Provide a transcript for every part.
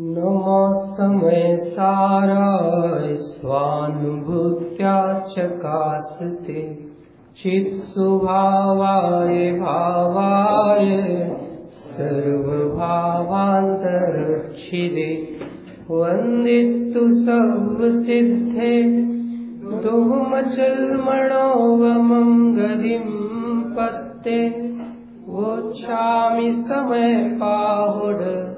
नमा समय सारा स्वानुभूत्या चकासते चित्सुभावाय भावाय सर्वभावान्तरच्छिदे वन्दितु सर्वसिद्धे। दोमचल्मणोवमं गदिं पत्ते। वोच्छामि समय पाहुड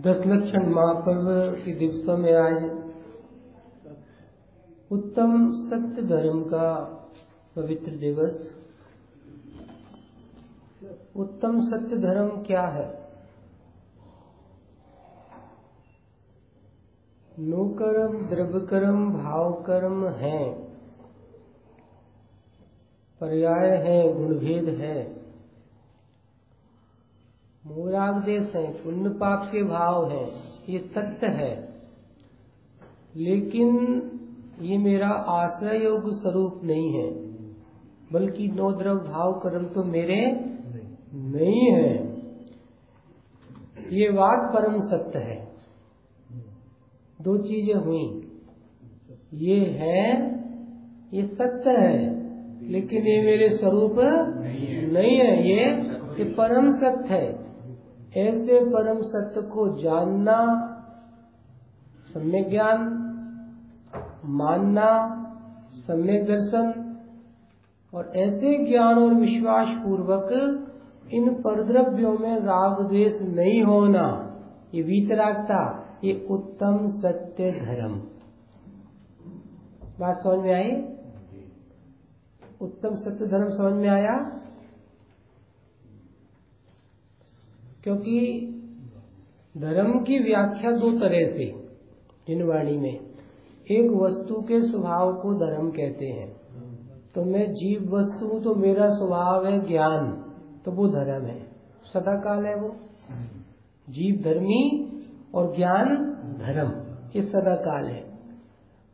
दस लक्षण महापर्व के दिवसों में आज उत्तम सत्य धर्म का पवित्र दिवस। उत्तम सत्य धर्म क्या है? नो कर्म द्रव्य कर्म भाव कर्म है। पर्याय है, गुणभेद है। मूरागदेश है पुण्य पाप के भाव है, ये सत्य है। लेकिन ये मेरा आश्रय योग स्वरूप नहीं है, बल्कि नौ द्रव भाव कर्म तो मेरे नहीं है। ये बात परम सत्य है। दो चीज़ें हुई। ये है, ये सत्य है। लेकिन ये मेरे स्वरूप नहीं है, ये ये परम सत्य है। ऐसे परम सत्य को जानना, सम्यक ज्ञान, मानना, सम्यक दर्शन और ऐसे ज्ञान और विश्वास पूर्वक इन परद्रव्यों में राग द्वेष नहीं होना, ये वीतरागता, ये उत्तम सत्य धर्म। बात समझ में आई? उत्तम सत्य धर्म समझ में आया? क्योंकि धर्म की व्याख्या दो तरह से इन वाणी में। एक वस्तु के स्वभाव को धर्म कहते हैं। तो मैं जीव वस्तु हूँ तो मेरा स्वभाव है ज्ञान तो वो धर्म है। सदा काल है वो। जीव धर्मी और ज्ञान धर्म, ये सदा काल है।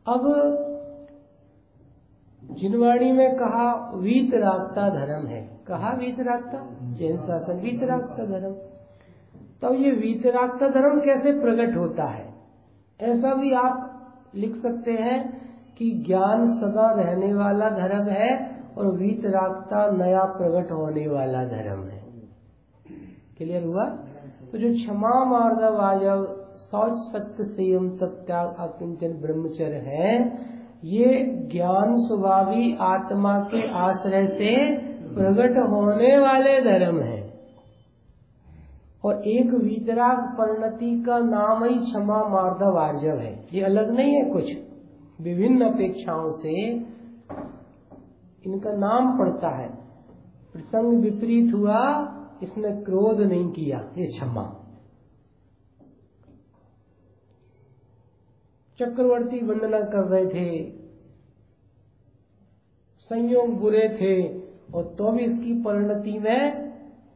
अब जिनवाणी में कहा वीतरागता धर्म है। कहा वीतरागता जैन शासन वीतरागता धर्म। तो ये वीतरागता धर्म कैसे प्रकट होता है? ऐसा भी आप लिख सकते हैं कि ज्ञान सदा रहने वाला धर्म है और वीतरागता नया प्रकट होने वाला धर्म है। क्लियर हुआ? तो जो क्षमा मार्दव आयव शौच सत्य संयम तत्याग अकिंचन ब्रह्मचर्य है ये ज्ञान स्वभावी आत्मा के आश्रय से प्रकट होने वाले धर्म है। और एक वीतराग परिणति का नाम ही क्षमा मार्दव आर्जव है। ये अलग नहीं है कुछ। विभिन्न अपेक्षाओं से इनका नाम पड़ता है। प्रसंग विपरीत हुआ, इसने क्रोध नहीं किया, ये क्षमा। चक्रवर्ती वंदना कर रहे थे। संयोग बुरे थे और तो भी इसकी परिणति में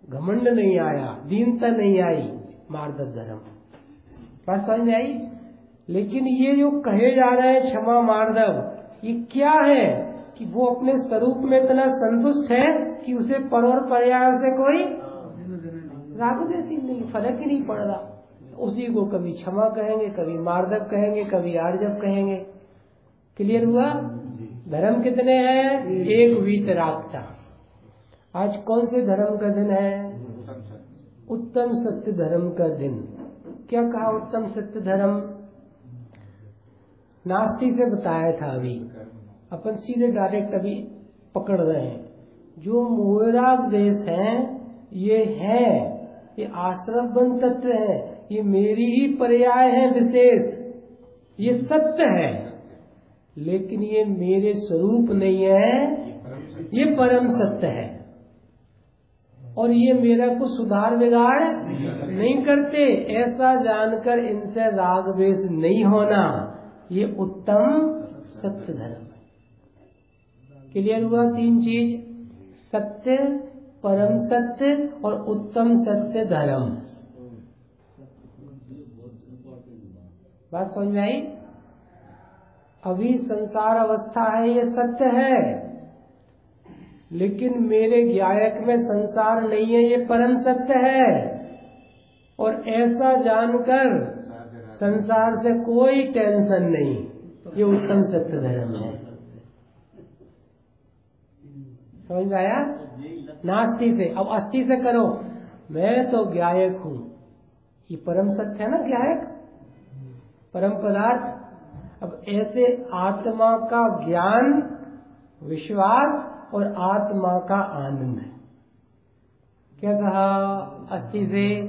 घमंड नहीं आया दीनता नहीं आई मार्दव धर्म बात समझ में आई? लेकिन ये जो कहे जा रहे हैं क्षमा मार्दव ये क्या है कि वो अपने स्वरूप में इतना संतुष्ट है कि उसे पर और पर्याय से कोई रागदेशी नहीं फ़र्क ही नहीं पड़ रहा। उसी को कभी क्षमा कहेंगे कभी मार्दव कहेंगे कभी आर्जव कहेंगे। क्लियर हुआ? धर्म कितने हैं? एक वीतरागता आज कौन से धर्म का दिन है? उत्तम सत्य धर्म का दिन। क्या कहा उत्तम सत्य धर्म? नास्ती से बताया था अभी। अपन सीधे डायरेक्ट अभी पकड़ रहे हैं। जो मोहराग देश है ये है ये आश्रम बन तत्व है। ये मेरी ही पर्याय है विशेष। ये सत्य है। लेकिन ये मेरे स्वरूप नहीं है। ये परम सत्य है। और ये मेरा कुछ सुधार बिगाड़ नहीं करते। ऐसा जानकर इनसे राग वेश नहीं होना। ये उत्तम सत्य धर्म है। क्लियर हुआ तीन चीज़? सत्य, परम सत्य और उत्तम सत्य धर्म। बात समझ में आई? अभी संसार अवस्था है, ये सत्य है। लेकिन मेरे ज्ञायक में संसार नहीं है, ये परम सत्य है। और ऐसा जानकर संसार से कोई टेंशन नहीं, ये उत्तम सत्य धर्म है। समझ आया? नास्ती से। अब अस्थि से करो। मैं तो ज्ञायक हूँ। ये परम सत्य है ना ज्ञायक? परम पदार्थ। अब ऐसे आत्मा का ज्ञान, विश्वास और आत्मा का आनंद है। क्या कहा अस्थि से?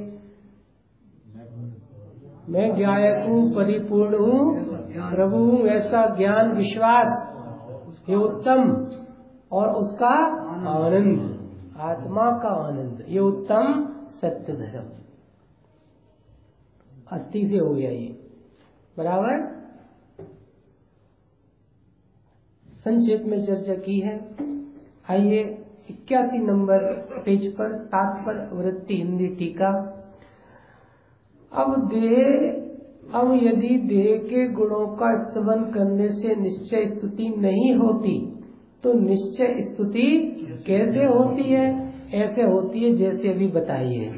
मैं ज्ञायक हूँ परिपूर्ण हूँ। प्रभु हूँ, ऐसा ज्ञान, विश्वास, ये उत्तम और उसका आनंद। आत्मा का आनंद, ये उत्तम सत्य धर्म। अस्थि से हो गया ये। बराबर? संक्षेप में चर्चा की है। आइए इक्यासी नंबर पेज पर तात्पर वृत्ति हिंदी टीका। अब देह, अब यदि देह के गुणों का स्तवन करने से निश्चय स्तुति नहीं होती तो निश्चय स्तुति कैसे होती है? ऐसे होती है जैसे अभी बताई है।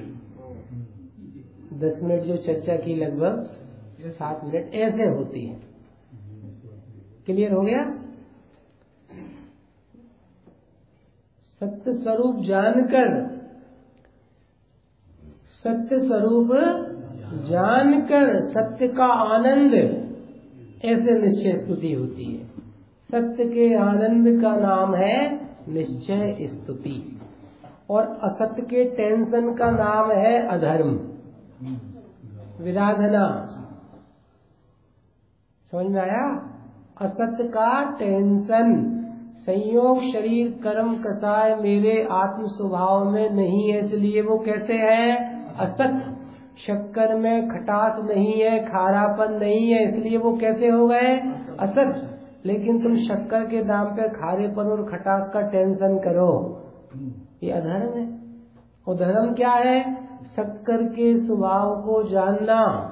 दस मिनट जो चर्चा की लगभग। सात मिनट ऐसे होती है। क्लियर हो गया? सत्य स्वरूप जानकर सत्य स्वरूप जानकर सत्य का आनंद, ऐसे निश्चय स्तुति होती है। सत्य के आनंद का नाम है निश्चय स्तुति। और असत्य के टेंशन का नाम है अधर्म। विराधना समझ में आया? असत का टेंशन। संयोग शरीर कर्म कसाय मेरे आत्म स्वभाव में नहीं है, इसलिए वो कहते हैं असत शक्कर में खटास नहीं है, खारापन नहीं है, इसलिए वो कैसे हो गए? असत लेकिन तुम शक्कर के दाम पे खारेपन और खटास का टेंशन करो। ये अधर्म है। और धर्म क्या है? शक्कर के स्वभाव को जानना,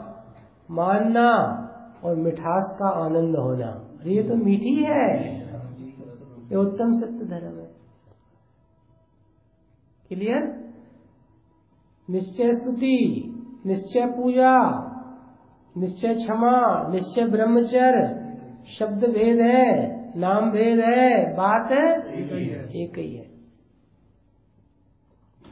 मानना। और मिठास का आनंद होना। ये तो मीठी है। ये उत्तम सत्य धर्म है। क्लियर निश्चय स्तुति, निश्चय पूजा, निश्चय क्षमा, निश्चय ब्रह्मचर्य, शब्द भेद है, नाम भेद है, बात है, एक ही है।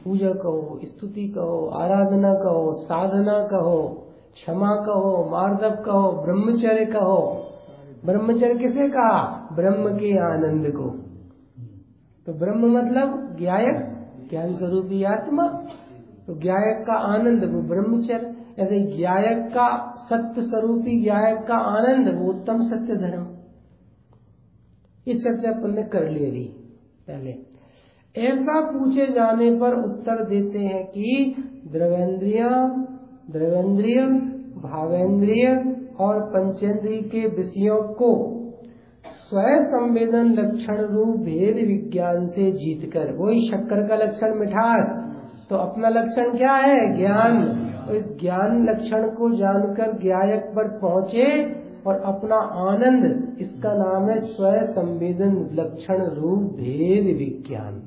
पूजा कहो, स्तुति कहो, आराधना कहो, साधना कहो क्षमा कहो, मार्दव कहो, ब्रह्मचर्य कहो। ब्रह्मचर्य किसे कहा? ब्रह्म के आनंद को। तो ब्रह्म मतलब ज्ञायक, ज्ञान स्वरूपी आत्मा। तो ज्ञायक का आनंद, वो ब्रह्मचर्य। ऐसे ज्ञायक का सत्य स्वरूपी, ज्ञायक का आनंद, वो उत्तम सत्य धर्म। ये चर्चा अपन ने कर ली अभी, पहले। ऐसा पूछे जाने पर उत्तर देते हैं कि द्रवेंद्रिय द्रवेंद्रिय, भावेंद्रिय और पंचेंद्रिय के विषयों को स्वयं संवेदन लक्षण रूप भेद विज्ञान से जीतकर। वही शक्कर का लक्षण मिठास। तो अपना लक्षण क्या है? ज्ञान। तो इस ज्ञान लक्षण को जानकर ज्ञायक पर पहुँचे और अपना आनंद, इसका नाम है स्वयं संवेदन लक्षण रूप भेद विज्ञान।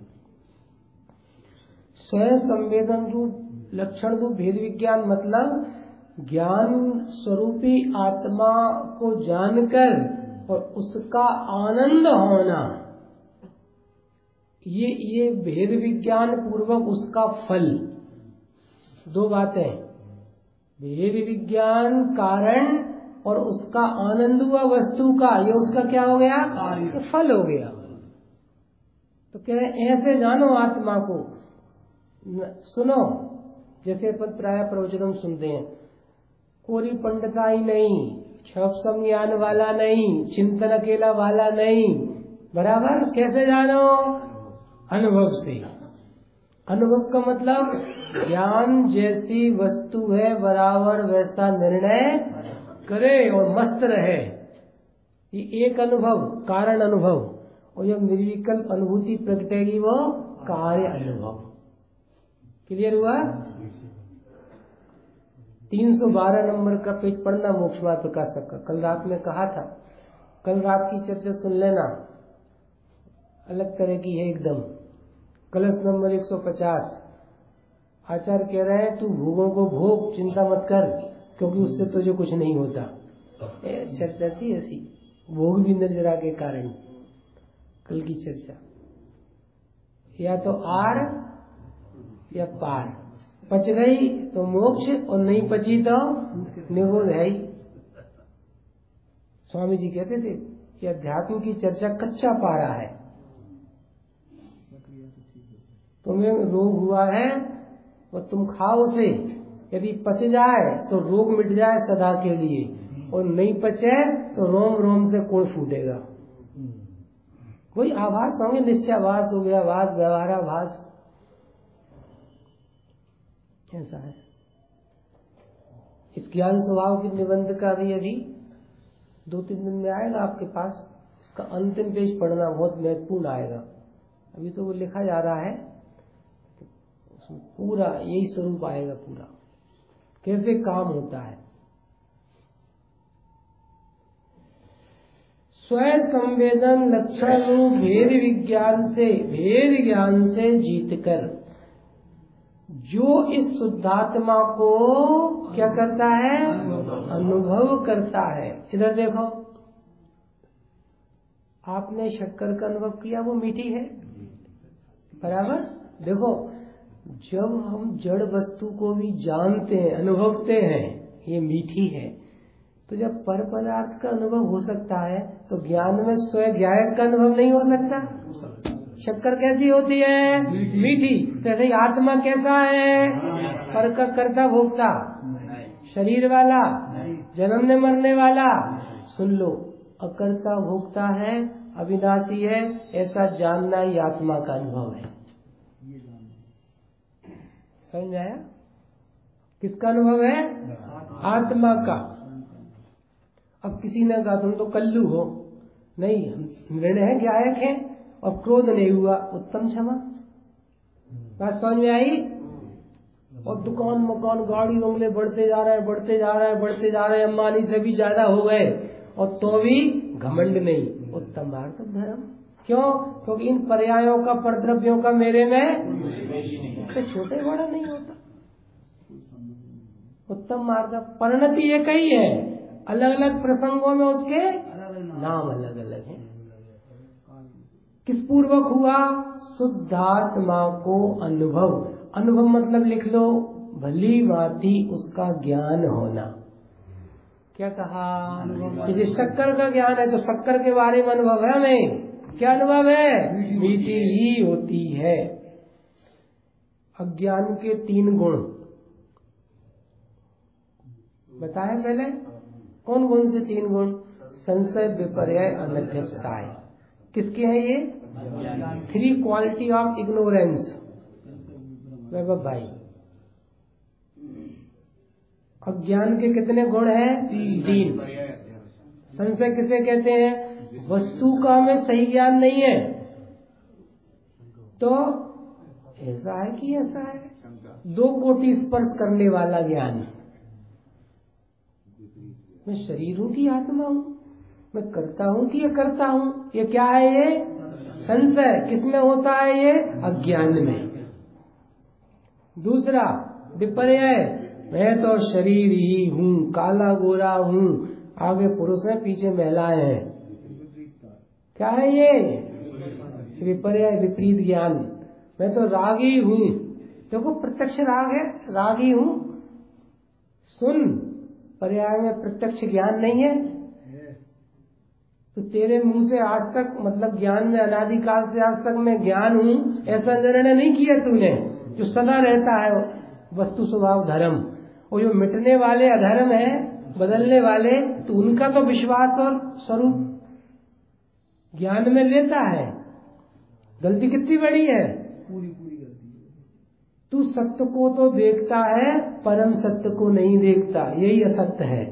स्वयं संवेदन रूप लक्षण रूप भेद विज्ञान मतलब ज्ञान स्वरूपी आत्मा को जानकर और उसका आनंद होना। ये ये भेद विज्ञान पूर्वक उसका फल। दो बातें। भेद विज्ञान कारण और उसका आनंद हुआ वस्तु का। ये उसका क्या हो गया? ये फल हो गया। तो कह रहे ऐसे जानो आत्मा को। सुनो। जैसे अपन प्राय प्रवचन सुनते हैं। कोरी ही नहीं छप समयान वाला नहीं चिंतन अकेला वाला नहीं। बराबर? कैसे जानो? अनुभव से। अनुभव का मतलब ज्ञान जैसी वस्तु है बराबर वैसा निर्णय करे और मस्त रहे। ये एक अनुभव कारण अनुभव। और जब निर्विकल्प अनुभूति प्रगटेगी वो कार्य अनुभव। क्लियर हुआ? 312 नंबर का पेज पढ़ना मोक्ष मार्ग प्रकाशक का। कल रात में कहा था, कल रात की चर्चा सुन लेना। अलग तरह की है एकदम। कलश नंबर 150 आचार्य कह रहे हैं, तू भोगों को भोग, चिंता मत कर, क्योंकि उससे तुझे कुछ नहीं होता। चर्चा थी ऐसी। भोग भी निर्जरा के कारण। कल की चर्चा। या तो आर या पार। पच गई तो मोक्ष और नहीं पची तो निगोद है ही। स्वामी जी कहते थे कि अध्यात्म की चर्चा कच्चा पारा है। तुम्हें रोग हुआ है और तुम खाओ उसे। यदि पच जाए तो रोग मिट जाए सदा के लिए। और नहीं पचे तो रोम रोम से कोई फूटेगा। कोई आभास होंगे निश्चयाभास हो गया, आभास व्यवहाराभास ऐसा है। इस ज्ञान स्वभाव के निबंध का भी अभी दो तीन दिन में आएगा आपके पास, इसका अंतिम पेज पढ़ना बहुत महत्वपूर्ण आएगा। अभी तो वो लिखा जा रहा है, उसमें पूरा यही स्वरूप आएगा पूरा। कैसे काम होता है? स्वयं संवेदन लक्षण भेद विज्ञान से, भेद ज्ञान से जीतकर जो इस शुद्धात्मा को क्या करता है? अनुभव करता है। इधर देखो। आपने शक्कर का अनुभव किया, वो मीठी है? बराबर? देखो, जब हम जड़ वस्तु को भी जानते हैं, अनुभवते हैं, ये मीठी है तो जब पर पदार्थ का अनुभव हो सकता है तो ज्ञान में स्वयं ज्ञायक का अनुभव नहीं हो सकता। शक्कर कैसी होती है? मीठी। जैसे आत्मा कैसा है? पर का करता भोगता। शरीर वाला जन्मने मरने वाला सुन लो। अकर्ता भोगता है अविनाशी है ऐसा जानना ही आत्मा का अनुभव है। समझ आया? किसका अनुभव है? आत्मा। का। अब किसी ने कहा तुम तो कल्लू हो। नहीं हम निर्णय है गायक है? और क्रोध नहीं हुआ, उत्तम क्षमा। बात समझ में आई? और दुकान, मकान, गाड़ी बंगले बढ़ते जा रहे हैं, बढ़ते जा रहे हैं, बढ़ते जा रहे हैं, अम्बानी से भी ज़्यादा हो गए। और तो भी घमंड नहीं। उत्तम मार्ग धर्म। क्यों? क्योंकि इन पर्यायों का, परद्रव्यों का मेरे में इससे छोटे बड़ा नहीं होता। उत्तम मार्ग परिणति एक ही है। अलग अलग प्रसंगों में उसके नाम अलग अलग है। किस पूर्वक हुआ? शुद्धात्मा को अनुभव। अनुभव मतलब लिख लो भली भांति उसका ज्ञान होना। क्या कहा? जैसे शक्कर का ज्ञान है तो शक्कर के बारे में अनुभव है हमें। क्या अनुभव है? मीठी ही। होती है। अज्ञान के तीन गुण। बताए पहले? कौन कौन से तीन गुण? संशय विपर्य अनध्यक्षाय किसके हैं ये? Three quality of ignorance Vaibhav भाई। अज्ञान के कितने गुण हैं? तीन। संशय किसे कहते हैं? वस्तु का हमें सही ज्ञान नहीं है। तो ऐसा है कि ऐसा है? दो कोटि स्पर्श करने वाला ज्ञान। मैं शरीर हूँ कि आत्मा हूँ? मैं करता हूँ कि ये करता हूँ? ये क्या है ये? संशय। किसमें होता है ये? अज्ञान में। दूसरा विपर्य मैं तो शरीर ही हूँ, काला गोरा हूँ। आगे पुरुष है, पीछे महिलाएँ हैं। क्या है ये? विपर्य विपरीत ज्ञान। मैं तो रागी हूँ। देखो, प्रत्यक्ष राग है, रागी हूँ। सुन। पर्याय में प्रत्यक्ष ज्ञान नहीं है। तो तेरे मुँह से आज तक मतलब ज्ञान में अनादिकाल से आज तक मैं ज्ञान हूँ ऐसा निर्णय नहीं किया तूने जो सदा रहता है वस्तु स्वभाव धर्म। और जो मिटने वाले अधर्म है बदलने वाले तो उनका तो विश्वास और स्वरूप ज्ञान में लेता है। गलती कितनी बड़ी है? पूरी पूरी गलती तू सत्य को तो देखता है परम सत्य को नहीं देखता यही असत्य है।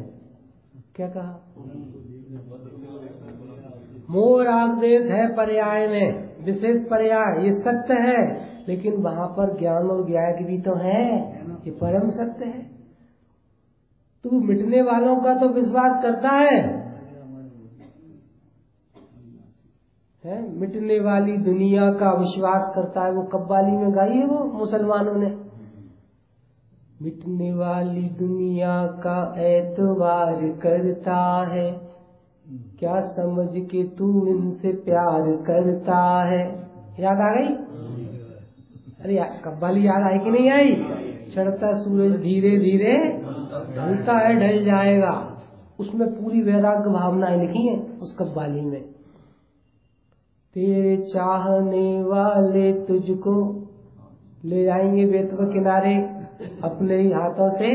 क्या कहा? मोर आदेश है पर्याय में, विशेष पर्याय, ये सत्य है। लेकिन वहाँ पर ज्ञान और ज्ञान भी तो है, ये परम सत्य है। तू मिटने वालों का तो विश्वास करता है। है? मिटने वाली दुनिया का विश्वास करता है, वो कब्बाली में गाई है वो मुसलमानों ने। मिटने वाली दुनिया का एतवार करता है। क्या समझ के तू इनसे प्यार करता है? याद आ गई? अरे कब्बाली याद आई कि नहीं आई? चढ़ता सूरज धीरे धीरे ढलता है ढल जाएगा। उसमें पूरी वैराग्य भावनाएँ लिखी है उस कब्बाली में। तेरे चाहने वाले तुझको ले जाएँगे बेतव किनारे अपने ही हाथों से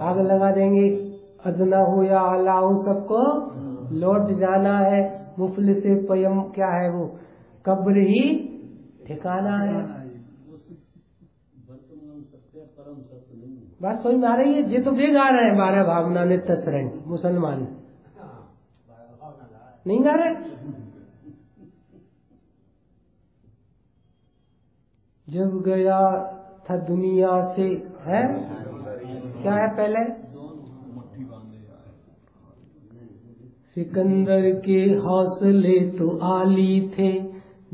आग लगा देंगे। अदना हो या आला हो सबको लौट जाना है मुफल से पयम क्या है वो? कब्र ही ठिकाना है। बात समझ में आ रही है? ये तो वे गा रहे हैं बारह भावना ने शरण मुसलमान। नहीं गा रहे? जब गया था दुनिया से है? क्या है पहले? सिकंदर के हौसले तो आली थे।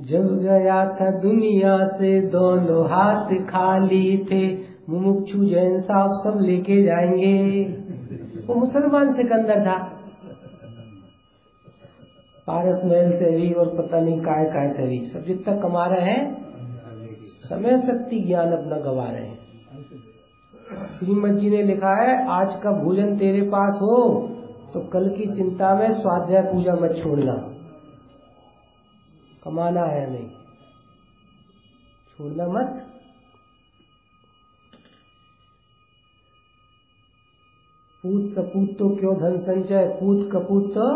जब गया था दुनिया से, दोनों हाथ खाली थे। मुमुक्षु जैन साहब सब लेके जाएँगे। वो मुसलमान सिकंदर था। पारस महल से भी और पता नहीं काय काय से भी। सब जितना कमा रहे हैं, समय शक्ति ज्ञान अपना गवा रहे हैं। श्रीमद जी ने लिखा है, आज का भोजन तेरे पास हो। तो कल की चिंता में स्वाध्याय पूजा मत छोड़ना। कमाना है हमें छोड़ना मत। पूत सपूत तो क्यों धन संचय? पूत कपूत तो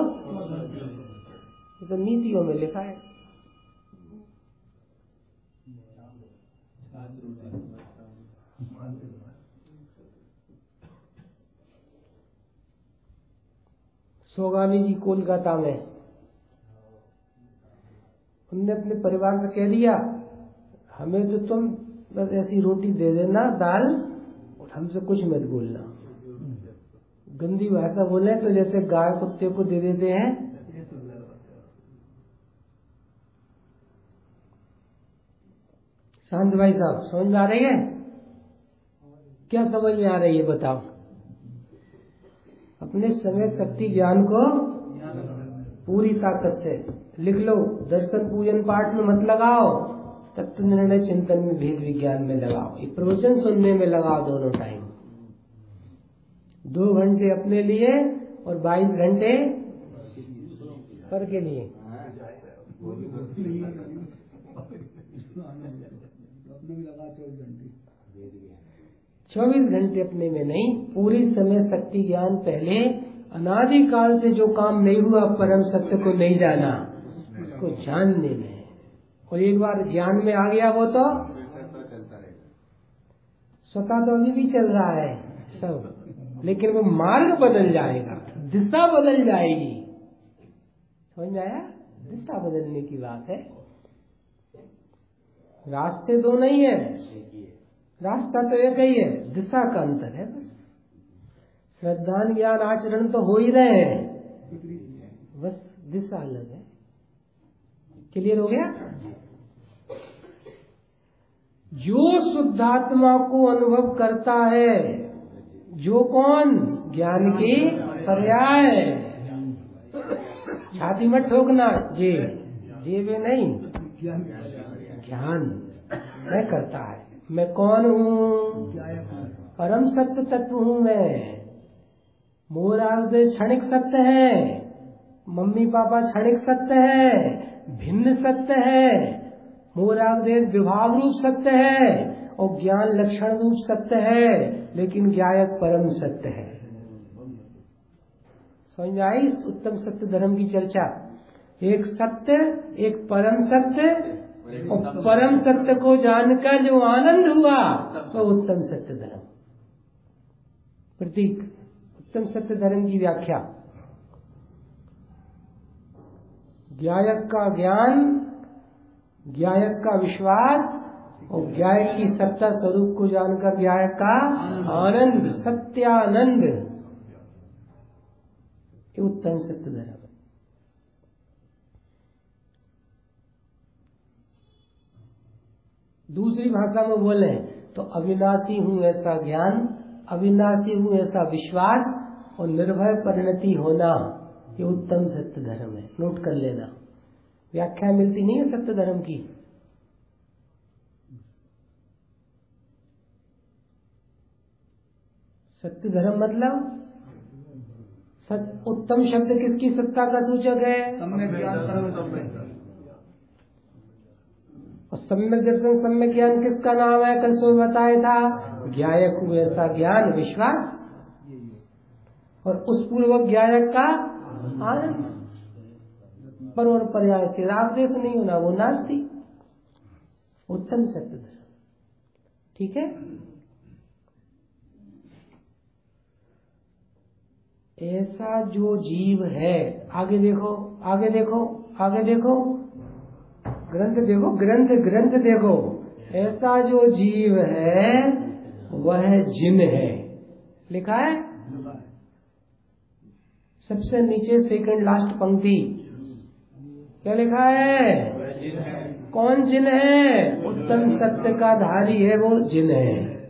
तो नीतियों में लिखा है। सोगानी जी कोलकाता में। उनने अपने परिवार से कह दिया, हमें तो तुम बस ऐसी रोटी दे देना, दाल, और हमसे कुछ मत बोलना। गंदी भाषा बोले तो जैसे गाय कुत्ते को दे देते हैं। शांत भाई साहब, समझ में आ रही है? क्या समझ में आ रही है, बताओ। अपने समय शक्ति ज्ञान को पूरी ताकत से लिख लो। दर्शन पूजन पाठ में मत लगाओ, तत्व निर्णय चिंतन में भेद विज्ञान में लगाओ। प्रवचन सुनने में लगाओ दोनों टाइम दो घंटे अपने लिए और बाईस घंटे पर के लिए। लगा चौबीस घंटे। अपने में नहीं, पूरी समय शक्ति ज्ञान पहले, अनादिकाल से जो काम नहीं हुआ परम सत्य को नहीं जाना, उसको जानने में और एक बार ज्ञान में आ गया वो तो स्वतः तो अभी भी चल रहा है, सब। लेकिन वो मार्ग बदल जाएगा, दिशा बदल जाएगी। समझ आया? दिशा बदलने की बात है। रास्ते दो नहीं है। रास्ता तो एक ही है, दिशा का अंतर है बस। श्रद्धान ज्ञान आचरण तो हो ही रहे हैं। बस दिशा अलग है। क्लियर हो गया? जो शुद्धात्मा को अनुभव करता है, जो कौन? ज्ञान की पर्याय। छाती मत ठोकना, जे। जे वे नहीं। ज्ञान मैं करता है। मैं कौन हूँ? परम सत्य तत्व हूँ मैं। मोराग क्षणिक सत्य है। मम्मी पापा क्षणिक सत्य है। भिन्न सत्य है। मोराग देश विभाग रूप सत्य है और ज्ञान लक्षण रूप सत्य है, लेकिन ज्ञायक परम सत्य है। समझ में आई उत्तम सत्य धर्म की चर्चा? एक सत्य, एक परम सत्य और परम सत्य को जानकर जो आनंद हुआ तो उत्तम सत्य धर्म। प्रतीक, उत्तम सत्य धर्म की व्याख्या। ज्ञायक का ज्ञान, ज्ञायक का विश्वास और ज्ञायक की सत्ता स्वरूप को जानकर ज्ञायक का आनंद, सत्यानंद। उत्तम सत्य धर्म। दूसरी भाषा में बोले तो अविनाशी हूँ ऐसा ज्ञान, अविनाशी हूँ ऐसा विश्वास और निर्भय परिणति होना, ये उत्तम सत्य धर्म है। नोट कर लेना। व्याख्या मिलती नहीं है सत्य धर्म की। सत्य धर्म मतलब उत्तम शब्द किसकी सत्ता का सूचक है? और सम्यक दर्शन, सम्यक ज्ञान किसका नाम है? कल सुबह बताया था, ज्ञायक ऐसा ज्ञान, विश्वास। और उस पूर्वक ज्ञायक का आनंद। पर और पर्याय से राग देश नहीं होना, वो नास्ती उत्तम सत्य ठीक है? ऐसा जो जीव है, आगे देखो आगे देखो आगे देखो। ग्रंथ देखो, ग्रंथ ग्रंथ देखो। ऐसा जो जीव है, वह जिन है। लिखा है? सबसे नीचे सेकंड लास्ट पंक्ति। क्या लिखा है? कौन जिन है? उत्तम सत्य का धारी है, वो जिन है।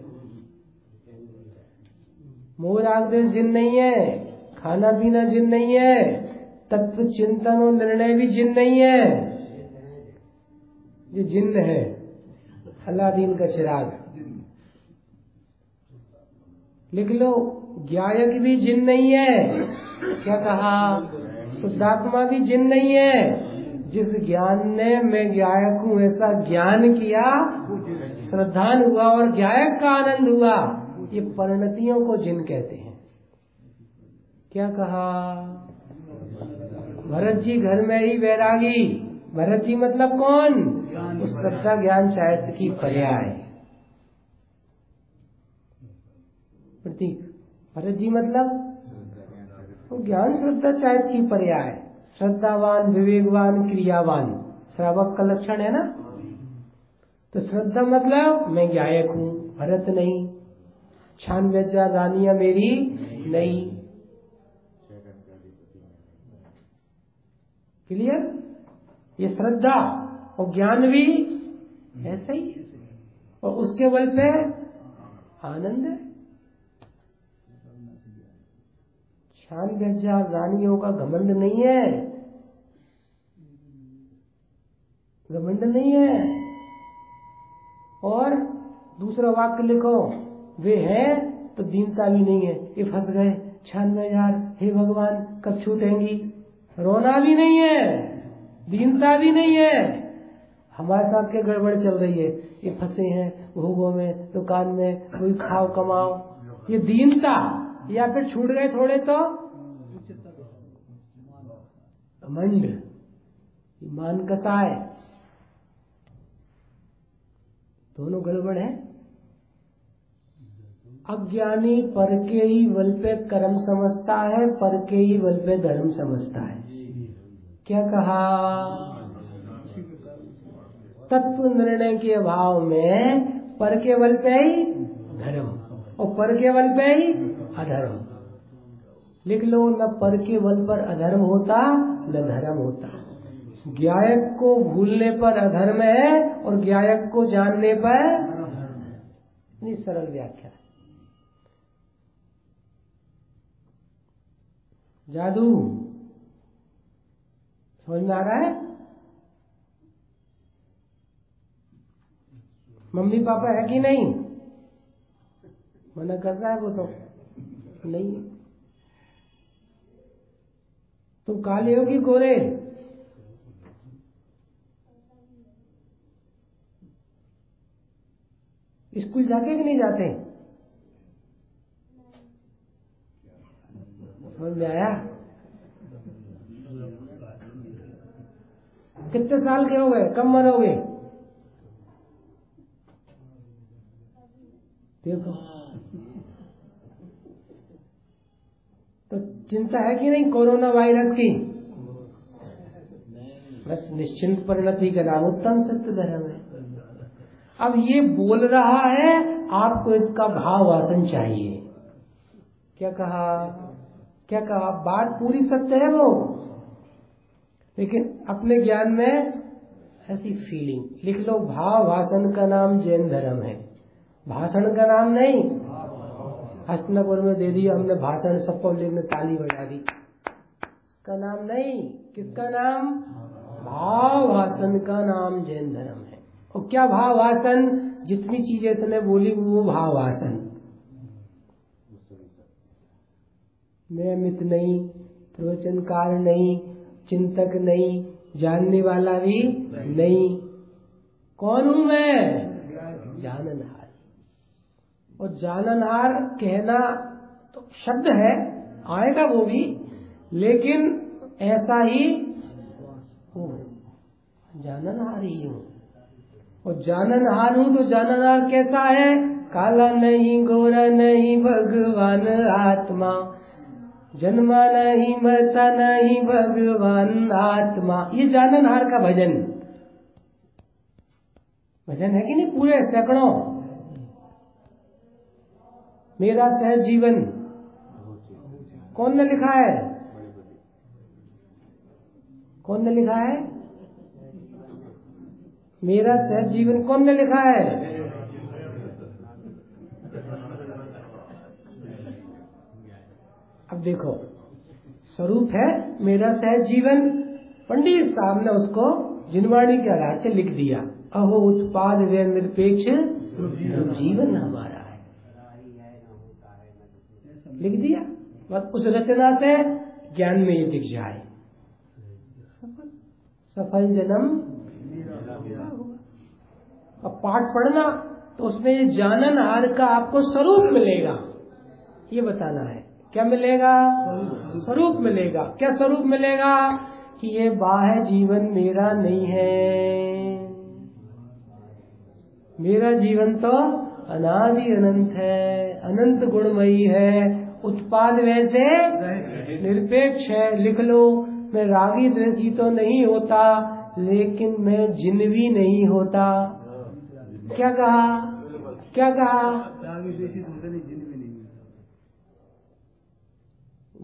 मोर आगदेश जिन नहीं है, खाना पीना जिन नहीं है, तत्व चिंतन और निर्णय भी जिन नहीं है। ये जिन्न है, अल्लादीन का चिराग। लिख लो ज्ञायक भी जिन नहीं है। क्या कहा? शुद्धात्मा भी जिन नहीं है। जिस ज्ञान ने मैं गायक हूँ, ऐसा ज्ञान किया, श्रद्धान हुआ और गायक का आनंद हुआ। ये परिणतियों को जिन कहते हैं। क्या कहा? भरत जी, घर में ही बैरागी भरत जी मतलब कौन? उस श्रद्धा ज्ञान चारित्र की पर्याय प्रतीक, भरत जी मतलब? वो ज्ञान श्रद्धा चारित्र की पर्याय श्रद्धावान, विवेकवान, क्रियावान। श्रावक का लक्षण है ना? तो श्रद्धा मतलब मैं गायक हूँ, भरत नहीं। छान बेचा दानिया मेरी नहीं। क्लियर? ये श्रद्धा। और ज्ञान भी ऐसे ही और उसके बल पे आनंद है। छान गज्जा रानियों का घमंड नहीं है। घमंड नहीं है। और दूसरा वाक्य लिखो वे हैं तो दीनता भी नहीं है। ये फंस गए। छियानवे हज़ार हे भगवान कब छूटेंगी? रोना भी नहीं है दीनता भी नहीं है। हमारे साथ क्या गड़बड़ चल रही है? ये फंसे हैं, भोगों में, दुकान में, कोई खाओ, कमाओ। ये दीनता या फिर छूट गए थोड़े तो? मंड ईमान कसाय दोनों गड़बड़ है। अज्ञानी पर के ही बल पे कर्म समझता है, पर के ही बल पे धर्म समझता है। क्या कहा? तत्व निर्णय के अभाव में पर के बल पे ही धर्म और पर के बल पे ही अधर्म। लिख लो, न पर के बल पर अधर्म होता, न धर्म होता। ज्ञायक को भूलने पर अधर्म है और ज्ञायक को जानने पर इतनी सरल व्याख्या। जादू। समझ में आ रहा है? मम्मी पापा है कि नहीं? मना कर रहा है वो तो। नहीं। तुम काले हो कि गोरे? स्कूल जाके कि नहीं जाते? समझ में आया? कितने साल के हो गए? कब मरोगे? देखो। तो चिंता है कि नहीं कोरोना वायरस की? बस निश्चिंत परिणति का नाम उत्तम सत्य धर्म है। अब ये बोल रहा है, आपको इसका भाव वासन चाहिए। क्या कहा? क्या कहा? बात पूरी सत्य है वो। लेकिन अपने ज्ञान में ऐसी फीलिंग लिख लो, भाव भाषण का नाम जैन धर्म है। भाषण का नाम नहीं। हस्तनापुर में दे दिया हमने भाषण सब पब्लिक ने ताली बजा दी। इसका नाम नहीं। किसका नाम? भाव भाषण का नाम जैन धर्म है। और क्या भाव भाषण जितनी चीज़ें इसने बोली वो भाव भाषण मैं मित नहीं प्रवचनकार नहीं चिंतक नहीं जानने वाला भी नहीं। कौन हूँ मैं? जाननहार और जाननहार कहना तो शब्द है, आएगा वो भी, लेकिन ऐसा ही जाननहार ही हूँ। और जाननहार हूँ तो जाननहार कैसा है? काला नहीं गोरा नहीं, भगवान आत्मा। जन्मा नहीं, मरता नहीं, भगवान आत्मा। ये जाननहार का भजन। भजन है कि नहीं? पूरे सैकड़ों। मेरा सहज जीवन कौन ने लिखा है? कौन ने लिखा है? मेरा सहज जीवन कौन ने लिखा है? अब देखो, स्वरूप है मेरा सहज जीवन पंडित साहब ने उसको जिनवाणी के आधार से लिख दिया। अहो उत्पाद व निरपेक्ष जीवन हमारा। लिख दिया। बस उस रचना से ज्ञान में ये दिख जाए। सफल। सफल जन्म। अब पाठ पढ़ना तो उसमें ये जानन हार का आपको स्वरूप मिलेगा। ये बताना है। क्या मिलेगा? स्वरूप मिलेगा। क्या स्वरूप मिलेगा? कि ये बाह्य जीवन मेरा नहीं है। मेरा जीवन तो अनादि अनंत है। अनंत गुणमयी है। उत्पाद वैसे निरपेक्ष है। लिख लो मैं रागी द्वेषी तो नहीं होता लेकिन मैं जिनवी नहीं होता। क्या कहा? क्या कहा? रागी द्वेषी तो नहीं जिन भी नहीं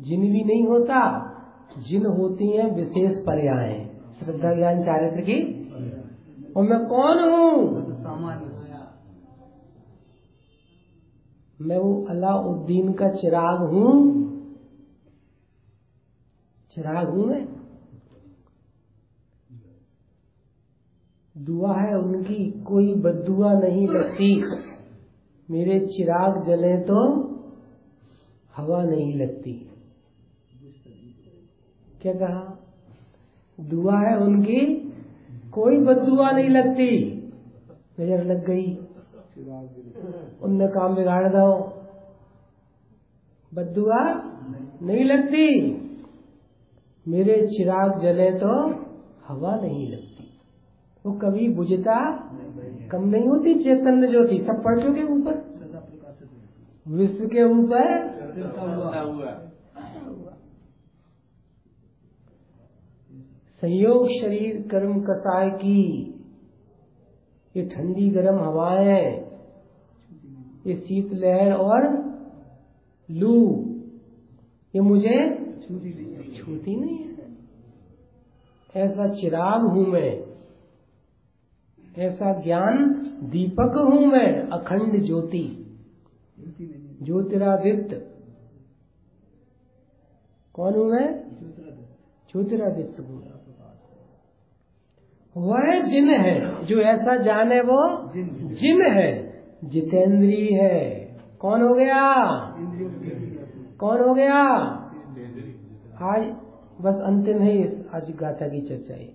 जिनवी नहीं होता जिन होती हैं विशेष पर्याय। श्रद्धा ज्ञान चारित्र की। और मैं कौन हूँ? तो सामान्य मैं वो अलाउद्दीन का चिराग हूँ। चिराग हूँ मैं। दुआ है उनकी, कोई बदुआ नहीं लगती मेरे चिराग जले तो हवा नहीं लगती। क्या कहा? दुआ है उनकी, कोई बदुआ नहीं लगती। नज़र लग गई। उनने काम बिगाड़ दो। बदुआ नहीं लगती। मेरे चिराग जले तो हवा नहीं लगती। वो कभी बुझता कम नहीं होती चैतन्य ज्योति सब पढ़ चुके ऊपर। विश्व के ऊपर संयोग शरीर कर्म कसाय की। ये ठंडी गर्म हवाएँ ये शीत लहर और लू। ये मुझे छूती नहीं है। ऐसा चिराग हूँ मैं। ऐसा ज्ञान दीपक हूँ मैं अखंड ज्योति। ज्योतिरादित्य। कौन हूँ मैं? ज्योतिरादित्य। हूँ। वह जिन है जो ऐसा जान वो जिन जिन है। जितेंद्री है। कौन हो गया? कौन हो गया? आज बस अंतिम है आज गाथा की चर्चा है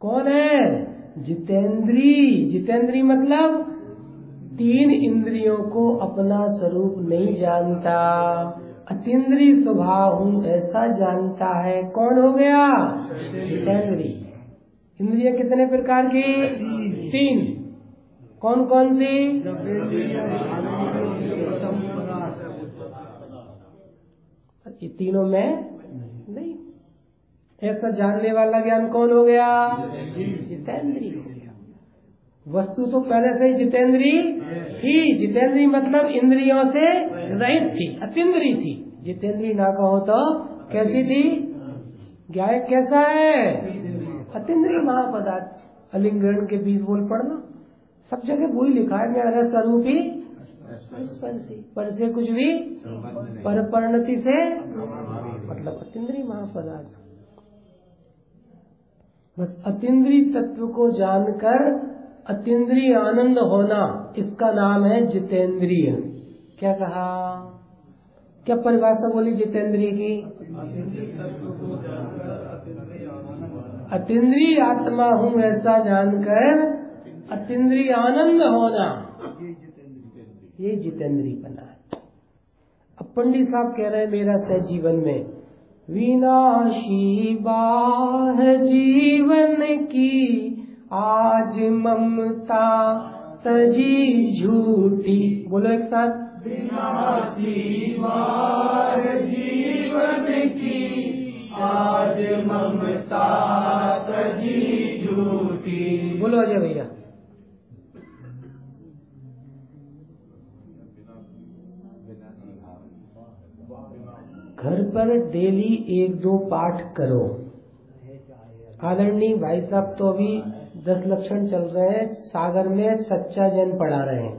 कौन है? जितेंद्री। जितेंद्री मतलब तीन इंद्रियों को अपना स्वरूप नहीं जानता। अतीन्द्री स्वभाव हूँ ऐसा जानता है। कौन हो गया? जितेंद्री। इंद्रिय कितने प्रकार की? तीन। कौन कौन सी? ये तीनों में नहीं। ऐसा जानने वाला ज्ञान कौन हो गया? जितेंद्री हो गया। वस्तु तो पहले से ही जितेंद्री थी। जितेंद्री मतलब इंद्रियों से रहित थी, अतिद्री थी। जितेंद्री ना कहो तो कैसी थी? गायक कैसा है? अतिद्री महापदार्थ। अलिंगरण के बीच बोल पढ़ना सब जगह वही लिखा है मेरा स्वरूप ही स्पर्शी पर से कुछ भी पर परिणति से मतलब अतिद्री महापदार्थ। बस अतिद्री तत्व को जानकर अतिद्री आनंद होना इसका नाम है जितेंद्रिय। क्या कहा? क्या परिभाषा बोली जितेंद्रिय की? अतिद्री आत्मा हूँ ऐसा जानकर अतिद्री आनंद होना। ये जितेंद्री बना है। अब पंडित साहब कह रहे हैं मेरा सह जीवन में विनाशी बाह जीवन की आज ममता तजी झूठी। बोलो एक साथ। विनाशी जीवन की आज ममता तजी झूठी। बोलो अजय भैया। घर पर डेली एक दो पाठ करो। आदरणीय भाई साहब तो अभी दस लक्षण चल रहे हैं, सागर में सच्चा जैन पढ़ा रहे हैं।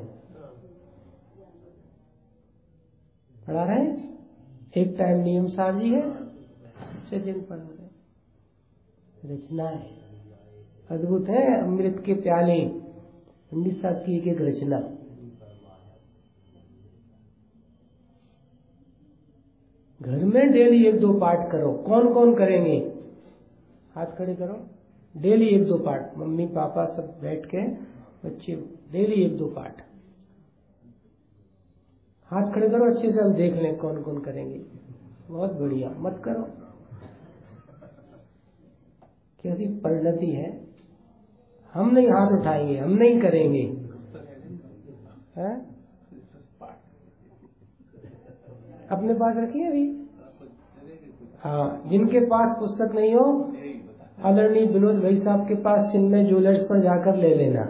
पढ़ा रहे हैं? एक टाइम नियम सार जी है, सच्चा जैन पढ़ा रहे रचना है। अद्भुत है, अमृत के प्याले, पंडित साहब की एक एक रचना। घर में डेली एक दो पाठ करो। कौन कौन करेंगे? हाथ खड़े करो। डेली एक दो पाठ। मम्मी, पापा सब बैठ के बच्चे डेली एक दो पाठ। हाथ खड़े करो, अच्छे से हम देख लें कौन कौन करेंगे। बहुत बढ़िया। मत करो। कैसी परिणति है? हम नहीं हाथ उठाएँगे, हम नहीं करेंगे। है? अपने पास रखिए अभी? हाँ जिनके पास पुस्तक नहीं हो आदरणीय विनोद भाई साहब के पास चिन्मय ज्वेलर्स पर जाकर ले लेना।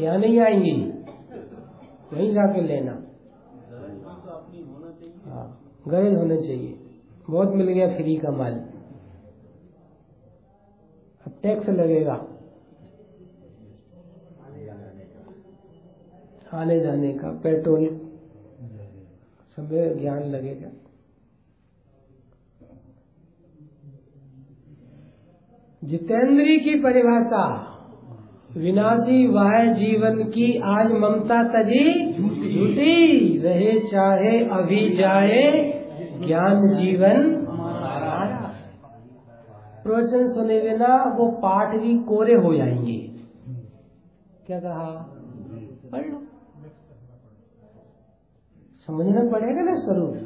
यहाँ नहीं आएँगी। वहीं जाकर लेना। हाँ गरज होना चाहिए। बहुत मिल गया फ्री का माल। अब टैक्स लगेगा। आने जाने का, पेट्रोल समय ज्ञान लगेगा। जितेंद्री की परिभाषा, विनाशी वह जीवन की आज ममता तजी झूठी। रहे चाहे अभी जाए, ज्ञान जीवन प्रवचन सुने बिना वो पाठ भी कोरे हो जाएँगे। क्या कहा पढ़ लो समझना पड़ेगा ना स्वरूप?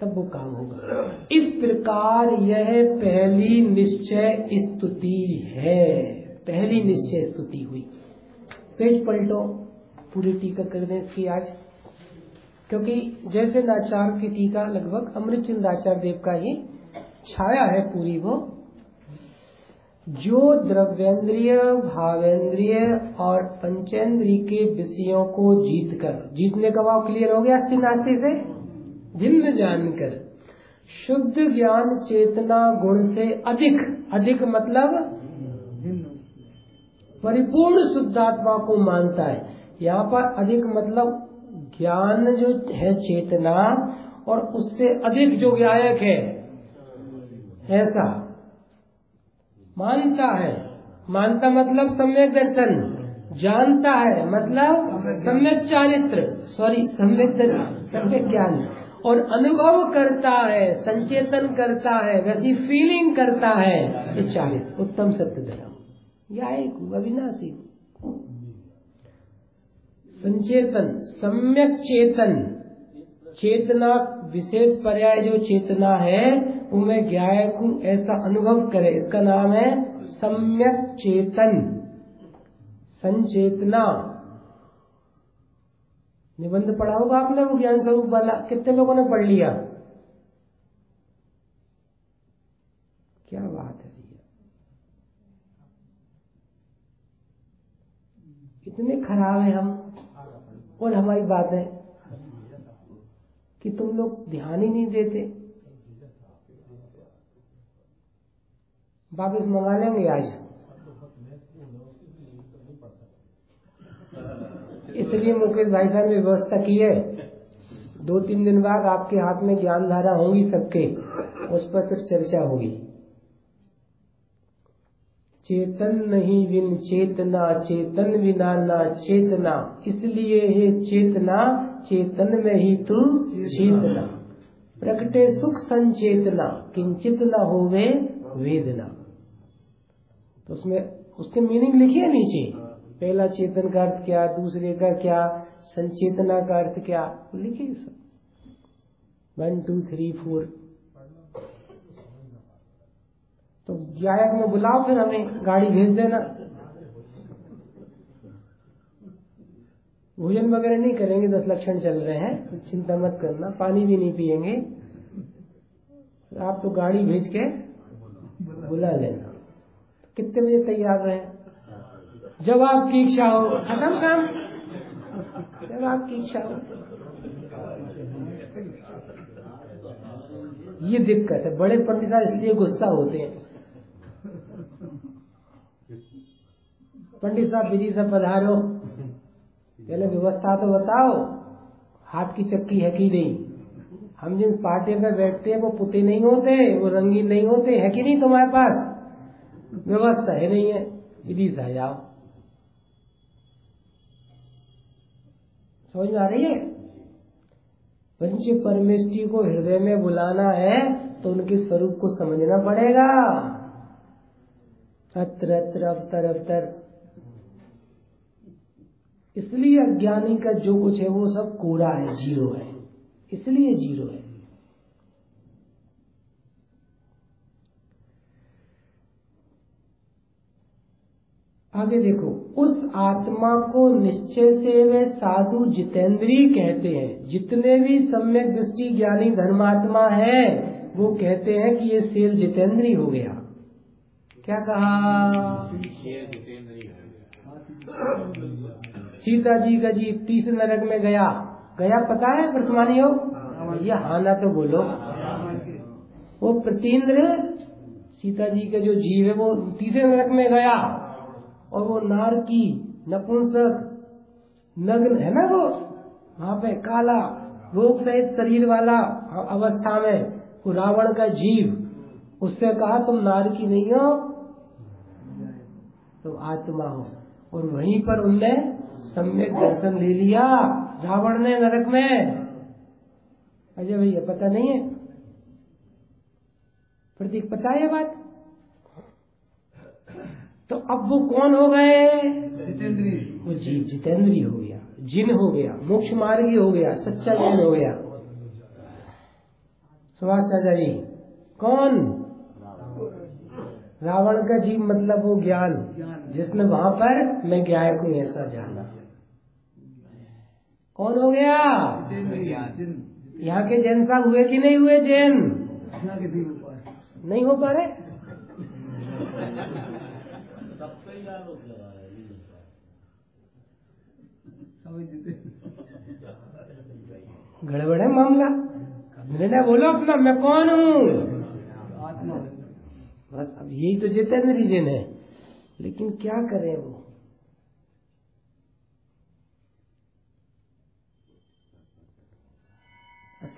तब वो काम होगा। इस प्रकार यह पहली निश्चय स्तुति है। पहली निश्चय स्तुति हुई। पेज पलटो। पूरी टीका कर दें इसकी आज। क्योंकि जैसे नाचार की टीका लगभग अमृत अमृतचंद आचार्य देव का ही छाया है पूरी वो। जो द्रव्येंद्रिय, भावेंद्रिय और पंचेंद्रिय के विषयों को जीत कर जीतने का भाव क्लियर हो गया अस्थि नास्ति से? भिन्न जानकर। शुद्ध ज्ञान चेतना गुण से अधिक अधिक मतलब? परिपूर्ण शुद्धात्मा को मानता है। यहाँ पर अधिक मतलब ज्ञान जो है चेतना और उससे अधिक जो ज्ञायक है। ऐसा। मानता है। मानता मतलब सम्यक दर्शन। जानता है मतलब सम्यक चारित्र। सॉरी सम्यक सम्यक ज्ञान। और अनुभव करता है, संचेतन करता है, वैसी फीलिंग करता है चारित्र। उत्तम सत्य धर्म या एक अविनाशी। संचेतन, सम्यक चेतन। चेतना, विशेष पर्याय जो चेतना है वो मैं ज्ञायक हूँ ऐसा अनुभव करे। इसका नाम है सम्यक चेतन। संचेतना। निबंध पढ़ा होगा आपने वो ज्ञान स्वरूप वाला? कितने लोगों ने पढ़ लिया? क्या बात है भैया? इतने खराब है हम और हमारी बात। है कि तुम लोग ध्यान ही नहीं देते। वापिस मंगा लेंगे आज। इसलिए मुकेश भाई साहब ने व्यवस्था की है। दो तीन दिन बाद आपके हाथ में ज्ञान धारा होंगी सबके। उस पर फिर चर्चा होगी। चेतन नहीं बिन चेतना, चेतन बिना ना चेतना। इसलिए है चेतना चेतन में ही तू चेतना प्रकटे सुख संचेतना किंचित न होवे वेदना। तो उसमें उसके मीनिंग लिखिए नीचे? पहला चेतन का अर्थ क्या दूसरे का क्या संचेतना का अर्थ क्या? लिखिए सब। वन टू थ्री फोर तो गायक में बुलाओ फिर हमें गाड़ी भेज देना। भोजन वगैरह नहीं करेंगे, दस लक्षण चल रहे हैं चिंता मत करना, पानी भी नहीं पियेंगे। आप तो गाड़ी भेज के बुला लेना। कितने बजे तैयार रहे? जब आपकी इच्छा हो, खत्म काम। जब आपकी इच्छा हो। ये दिक्कत है, बड़े पंडित इसलिए गुस्सा होते हैं। पंडित साहब विधि से पधारो। पहले व्यवस्था तो बताओ। हाथ की चक्की है कि नहीं? हम जिन पार्टी पे बैठते हैं, वो पुते नहीं होते, वो रंगीन नहीं होते, है कि नहीं तुम्हारे पास? व्यवस्था है नहीं है। से आ जाओ समझ में आ रही है? पंच परमेष्टि को हृदय में बुलाना है तो उनके स्वरूप को समझना पड़ेगा। अत्र अत्र अवतर अवतर। इसलिए अज्ञानी का जो कुछ है, वो सब कोरा है, ज़ीरो है। इसलिए ज़ीरो है। आगे देखो, उस आत्मा को निश्चय से वे साधु जितेंद्री कहते हैं। जितने भी सम्यक दृष्टि ज्ञानी धर्मात्मा है, वो कहते हैं कि ये शेर जितेंद्री हो गया। क्या कहा? सीता जी का जीव तीस नरक में गया। गया पता है वर्तमानी हो। भैया हाना तो बोलो। वो प्रतीन्द्र सीता जी का जो जीव है वो तीसरे नरक में गया। और वो नार की नपुंसक नग्न है ना वो? वहाँ पे काला रोग सहित शरीर वाला अवस्था में वो रावण का जीव। उससे कहा तुम नार की नहीं हो तुम आत्मा हो। और वहीं पर उनने सम्यक दर्शन ले लिया रावण ने नरक में। अजय भैया पता नहीं है? प्रतीक पता है बात? तो अब वो कौन हो गए? जितेंद्री वो जीव जितेंद्री हो गया जिन हो गया मोक्ष मार्गी हो गया सच्चा जिन हो गया। सुभाष चाचा जी कौन? रावण का जीव मतलब वो ज्ञान जिसने वहाँ पर मैं गायक हूँ ऐसा जाना। कौन हो गया? यहाँ के जैन साहब हुए कि नहीं हुए जैन? नहीं हो पा रहे गड़बड़ है मामला। निर्णय बोलो अपना मैं कौन हूँ? बस अब यही तो जितेंद्र जैन है। लेकिन क्या करें वो?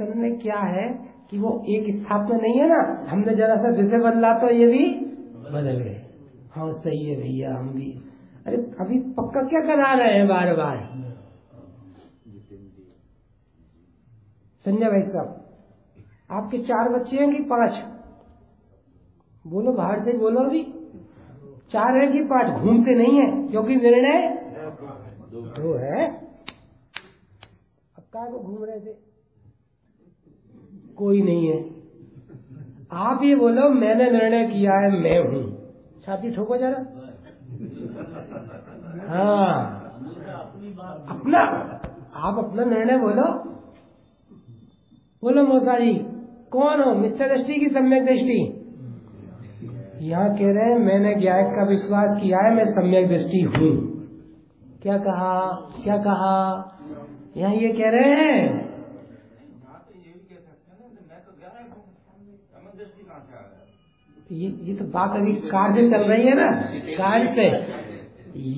असल में क्या है कि वो एक स्थापना नहीं है ना? हमने जरा सा विषय बदला तो ये भी बदल गए। हाँ सही है भैया, हम भी। अरे, अभी पक्का क्या करा रहे हैं बार बार संजय भाई साहब, आपके चार बच्चे हैं कि पाँच? बोलो, बाहर से बोलो अभी। चार है कि पाँच? घूमते नहीं है, क्योंकि निर्णय दो है। अब क्या घूम रहे थे? कोई नहीं है। आप ये बोलो, मैंने निर्णय किया है, मैं हूँ। छाती ठोको जरा। हाँ। अपना, आप अपना निर्णय बोलो। बोलो मौसारी कौन हो? मिथ्या दृष्टि की सम्यक दृष्टि? यहाँ कह रहे हैं, मैंने ज्ञायक का विश्वास किया है, मैं सम्यक दृष्टि हूँ। क्या कहा? क्या कहा? यहाँ ये कह रहे हैं ये ये तो बात अभी कार्य चल रही है ना कार्य से।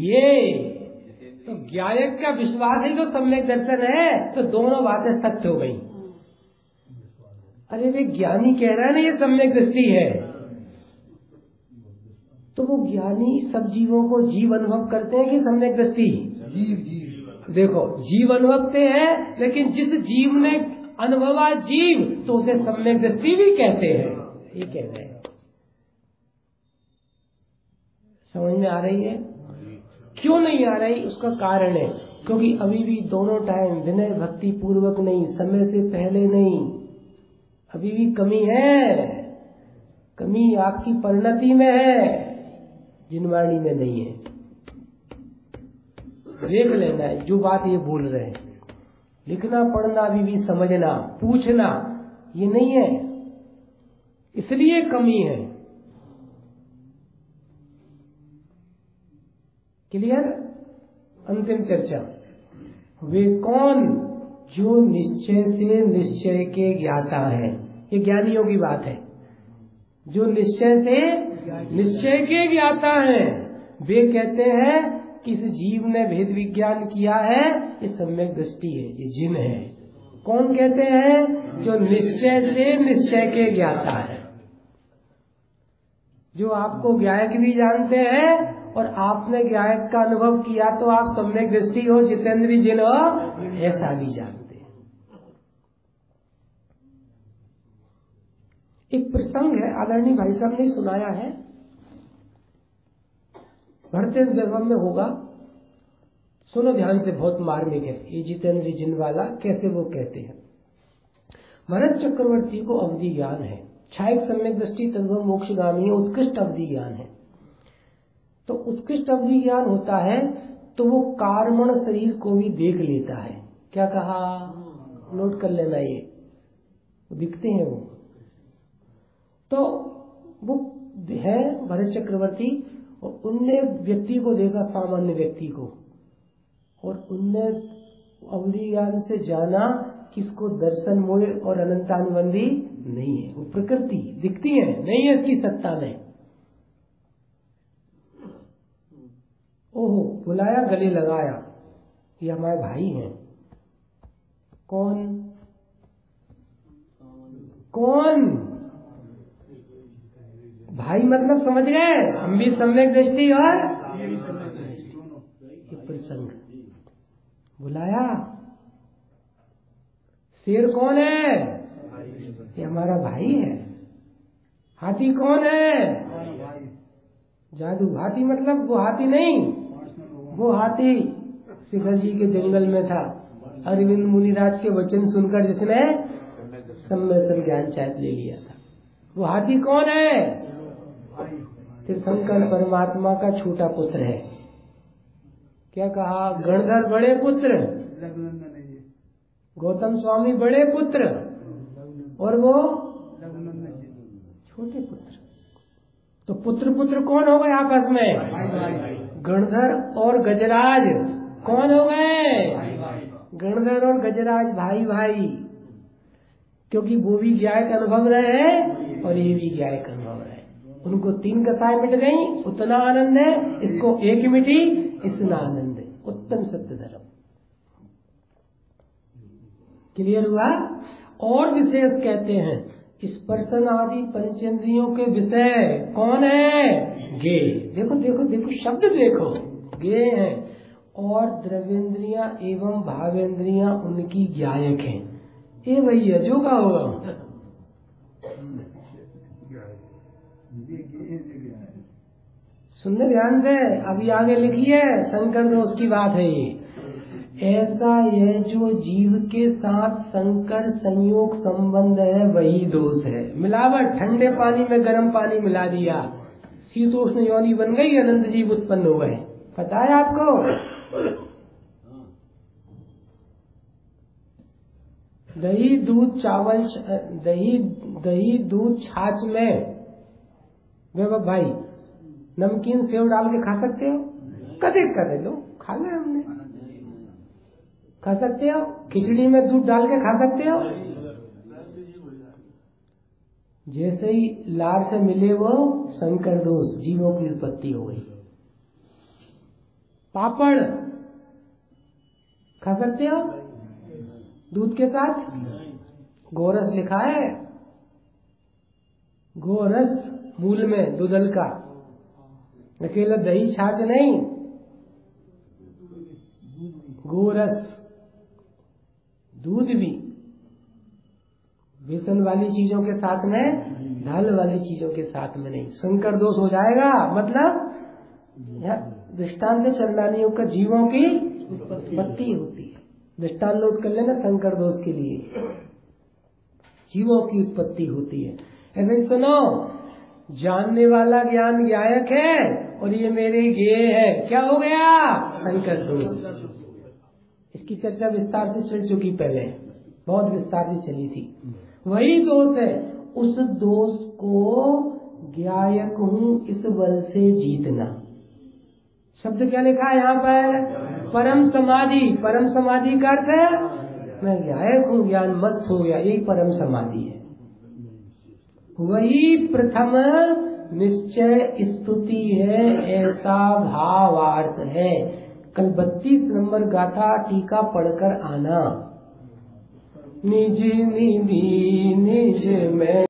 ये तो ज्ञायक का विश्वास ही तो सम्यक दर्शन है तो दोनों बातें सत्य हो गई। अरे वे ज्ञानी कह रहा है ना ये सम्यक दृष्टि है। तो वो ज्ञानी सब जीवों को जीव अनुभव करते हैं कि सम्यक दृष्टि? जीव जीव देखो जीव अनुभवते हैं लेकिन जिस जीव ने अनुभवा जीव तो उसे सम्यक दृष्टि भी कहते हैं। ये कह रहे हैं। समझ में आ रही है? क्यों नहीं आ रही? उसका कारण है। क्योंकि अभी भी दोनों टाइम विनय भक्ति पूर्वक नहीं, समय से पहले नहीं। अभी भी कमी है। कमी आपकी परिणति में है। जिनवाणी में नहीं है। देख लेना है, जो बात ये बोल रहे हैं। लिखना, पढ़ना, अभी भी समझना, पूछना, ये नहीं है। इसलिए कमी है। क्लियर अंतिम चर्चा वे कौन जो निश्चय से निश्चय के ज्ञाता है? ये ज्ञानियों की बात है। जो निश्चय से निश्चय के ज्ञाता है, वे कहते हैं कि इस जीव ने भेद विज्ञान किया है ये सम्यक दृष्टि है, ये जिन है। कौन कहते हैं? जो निश्चय से निश्चय के ज्ञाता है। जो आपको ज्ञायक भी जानते हैं और आपने ज्ञायक का अनुभव किया तो आप सम्यक दृष्टि हो जितेंद्री जिन हो, ऐसा भी जानते एक प्रसंग है, आदरणीय भाई साहब ने सुनाया है। भरतेश वैभव में होगा। सुनो ध्यान से, बहुत मार्मिक है। ये जितेंद्र जिन वाला कैसे वो कहते हैं? भरत चक्रवर्ती को अवधि ज्ञान है। छायक सम्यक दृष्टि तद्भव मोक्षगामी, उत्कृष्ट अवधि ज्ञान है। तो उत्कृष्ट अवधि ज्ञान होता है तो वो कार्मण शरीर को भी देख लेता है। क्या कहा? नोट कर लेना ये। दिखते हैं वो। तो वो है भरत चक्रवर्ती और उनने व्यक्ति को देखा, सामान्य व्यक्ति को। और उनने अवधि ज्ञान से जाना कि इसको दर्शन मोह और अनंतानुबंधी नहीं है। वो प्रकृति। दिखती है? नहीं है इसकी सत्ता में। ओहो, बुलाया, गले लगाया। ये हमारे भाई हैं। कौन? कौन? भाई मतलब समझ गए? हम भी सम्यक दृष्टि और प्रसंग। बुलाया। शेर कौन है? ये हमारा भाई है। हाथी कौन है? जादू। हाथी मतलब वो हाथी नहीं। वो हाथी शिखर जी के जंगल में था। अरविंद मुनिराज के वचन सुनकर जिसने सम्मेलन ज्ञान चाहत ले लिया था। वो हाथी कौन है? तीर्थंकर परमात्मा का छोटा पुत्र है। क्या कहा? गणधर बड़े पुत्र। गौतम स्वामी बड़े पुत्र। और वो छोटे पुत्र। तो पुत्र पुत्र कौन हो गए आपस में? गणधर और गजराज कौन हो गए? गणधर और गजराज भाई भाई। क्योंकि वो भी ज्ञायक अनुभव रहे हैं और ये भी ज्ञायक अनुभव रहे उनको तीन कसाय मिट गई उतना आनंद है इसको एक मिटी इतना आनंद है। उत्तम सत्य धर्म। क्लियर हुआ? और विशेष कहते हैं स्पर्शन आदि पंचेंद्रियों के विषय कौन है? गे। देखो देखो देखो, शब्द देखो। गे हैं। और द्रवेंद्रिया एवं भावेंद्रिया उनकी ज्ञायक हैं। ये भैया, जो का होगा? सुनने ध्यान से, अभी आगे लिखी है, शंकर दोष की बात है ये। ऐसा यह जो जीव के साथ संकर संयोग संबंध है, वही दोष है। मिलावट, ठंडे पानी में गर्म पानी मिला दिया। शीतोष्ण योनि बन गई अनंत जीव उत्पन्न हो गए। पता है आपको? दही दूध चावल दही दही दूध छाछ में। वैभव भाई नमकीन सेव डाल के खा सकते हो? कदे कदे लो खा ले हमने। खा सकते हो? खिचड़ी में दूध डाल के खा सकते हो? जैसे ही लार से मिले वो संकर दोष, जीवों की उत्पत्ति हो गई। पापड़ खा सकते हो? दूध के साथ? गोरस लिखा है। गोरस मूल में दुधल का। अकेला दही छाछ नहीं। गोरस, दूध भी। बेसन वाली चीज़ों के साथ में दाल वाली चीज़ों के साथ में नहीं। संकर दोष हो जाएगा मतलब यह दृष्टांत चरणानियों का जीवों की उत्पत्ति होती है। दृष्टान नोट कर लेना संकर दोष के लिए। जीवों की उत्पत्ति होती है। ऐसे सुनो, जानने वाला ज्ञान ज्ञायक है और ये मेरे गे है। क्या हो गया? संकर दोष। इसकी चर्चा विस्तार से चल चुकी पहले। बहुत विस्तार से चली थी। वही दोष है। उस दोष को ज्ञायक हूँ इस बल से जीतना। शब्द क्या लिखा है यहाँ पर? परम समाधि। परम समाधि का अर्थ है, मैं ज्ञायक हूँ, ज्ञान मस्त हो गया, यही परम समाधि है। वही प्रथम निश्चय स्तुति है, ऐसा भावार्थ है। कल बत्तीस नंबर गाथा टीका पढ़कर आना। निज निधि निज में